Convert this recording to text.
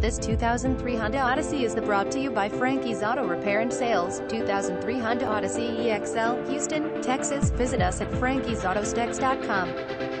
This 2003 Honda Odyssey is the brought to you by Frankie's Auto Repair and Sales. 2003 Honda Odyssey EXL, Houston, Texas. Visit us at frankiesautostx.com.